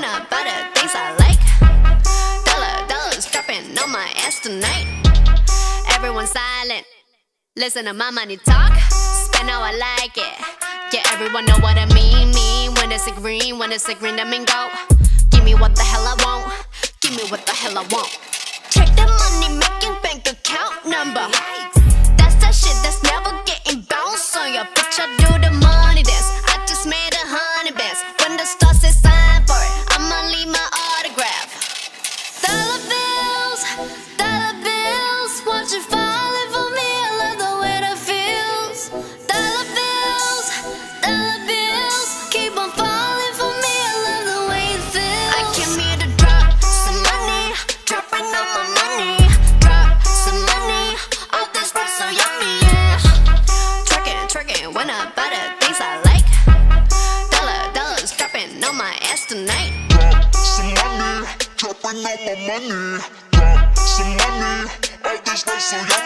buy the things I like. Dollar, dollars dropping on my ass tonight. Everyone silent. Listen to my money talk, spend how I like it. Yeah, everyone know what I mean. Mean when it's a green, when it's a green, I mean go. Give me what the hell I want. Give me what the hell I want. My money. Drop some money, all this stuff so yummy,